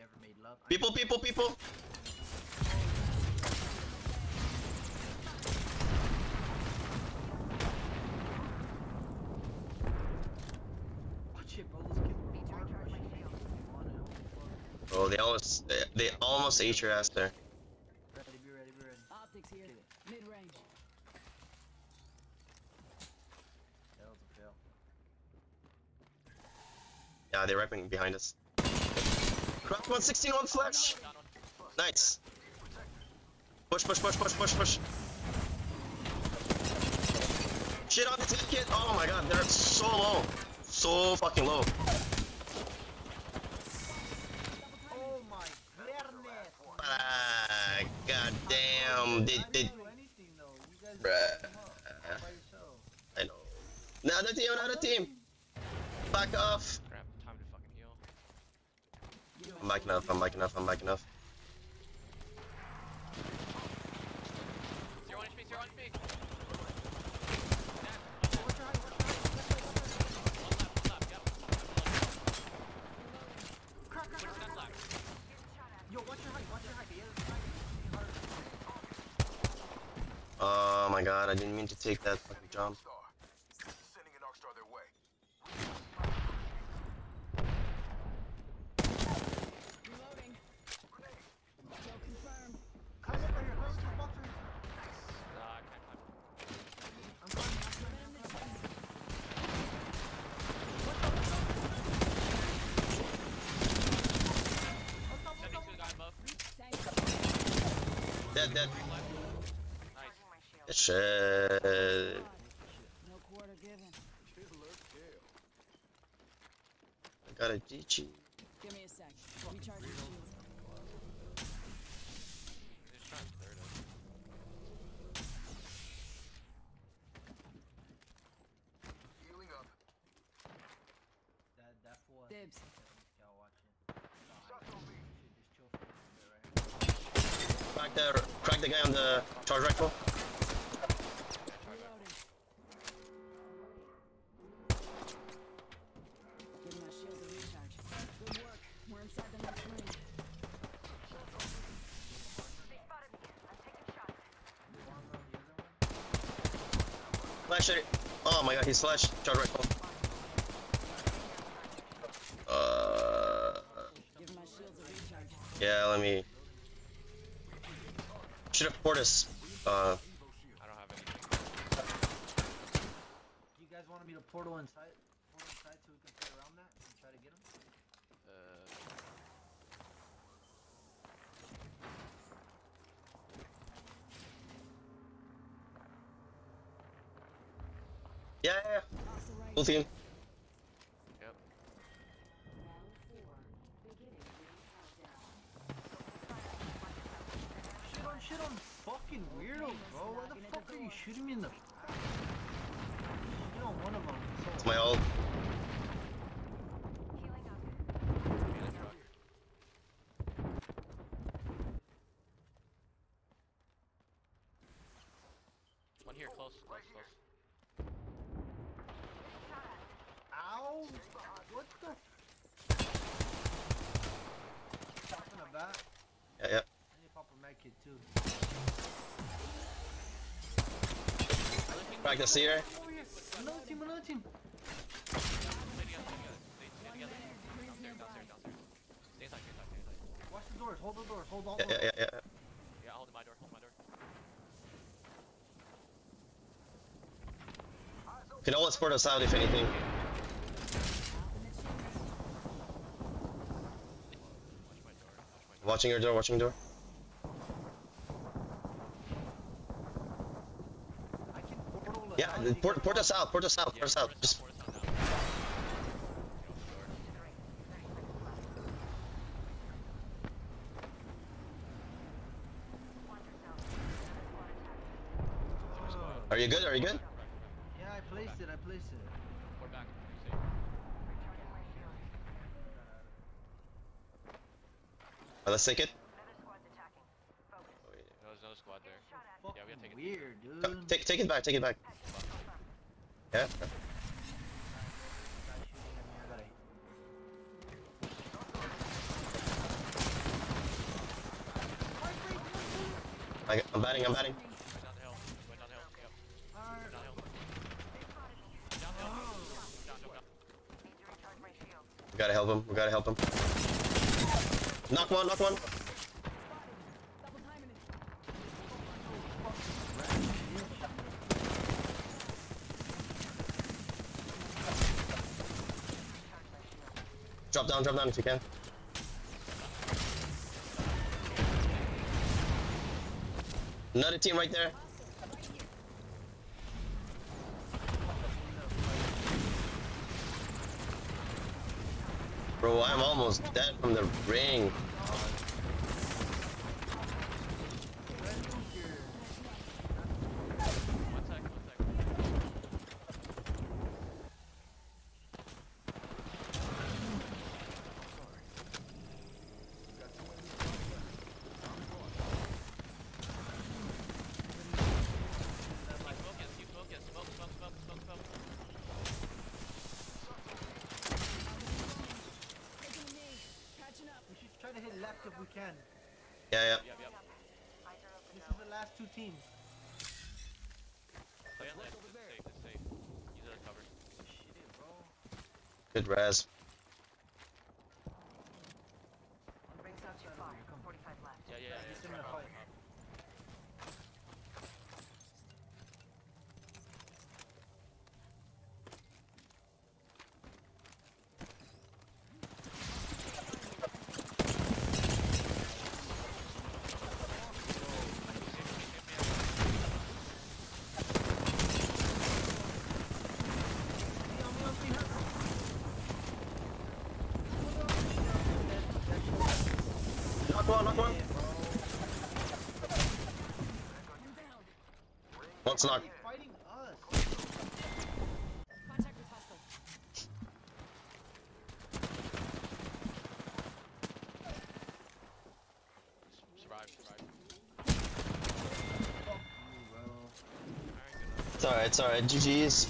You ever made love? People, people, people. Oh, Watch it, bro. Those kids are hard rushing. On it, oh. Oh, they almost, they, they almost ate your ass there. Ready, be ready, be ready. Optics here. Mid range. That was a fail. Yeah, they're right behind us. Crack 116 on flash. Nice. Push, push, push, push, push, push. Shit on the kit. Oh my god, they're so low. So fucking low. Oh my! Ah, god damn. They, they, Bruh. I. Another team, another team. Back off. Crap, time to fucking heal. I'm backing up, I'm backing up, I'm backing up. Zero one HP, zero one HP. Oh my god, I didn't mean to take that fucking jump. Sending an Arcstar their way. Reloading. Kill confirmed. Climb up right here, climb up to the box right here. Uh, I can't climb. I'm climbing, I'm climbing, I'm climbing. What's up, what's up, 72 guy above. Thanks. Dead, dead. Nice. Shit. No quarter given. I got a GG. Give me a sec. Recharging shields. They're just trying to third us. Healing up. That, that fool. Dibs. Y'all watching. Shots on me. Shit, just chill for a little bit right here. Crack the, crack the guy on the charge rifle. Flash it. Oh my god, he's flash. Charge rifle. Uh, Give my shields a recharge. yeah, let me. Should have poured us. Uh, I don't have anything. You guys want me to portal inside? Portal inside so we can play around that and try to get him? Uh, yeah, yeah, yeah. Hostile right. Full team. yep. Shit on, shit on. Fucking weirdo, bro. Why the fuck are you shooting me in the... Shit on one of them. It's my ult. Be in the truck. One here, close, close, close. Ow! What the... Popping a bat. Yeah, yeah. I need to pop a med kit too. The cedar. Over here. Another team, another team. Watch the doors, hold the doors, hold all Yeah, the yeah, yeah, yeah. Yeah, hold my door, hold my door. You can always port us out if anything. Watch my door, watch my door. Watching your door, watching your door. Yeah, out, port, port us out, port us out, port us out. Just. Are you good? Are you good? Yeah, I placed it, I placed it. let's take it. There's no squad there. Yeah, we gotta take it. Weird, dude. Take, take it back, take it back. Yeah. I, am batting, I'm batting. We gotta help him, we gotta help him. Knock one, knock one. Drop down, drop down if you can. Another team right there. Bro, I'm almost dead from the ring. One sec, one sec. Keep focused, keep focused. Smoke, smoke, smoke, smoke, smoke. Taking a knee. Catching up. We should try to hit left if we can. Yeah, yeah. Yep, yep. This is the last two teams. Play on left. It's safe, it's safe. Use it as cover. Shit, bro. Good res. Break that side over here, come. Yeah, yeah, yeah. Yeah. One's knocked. It's alright, it's alright, GG's.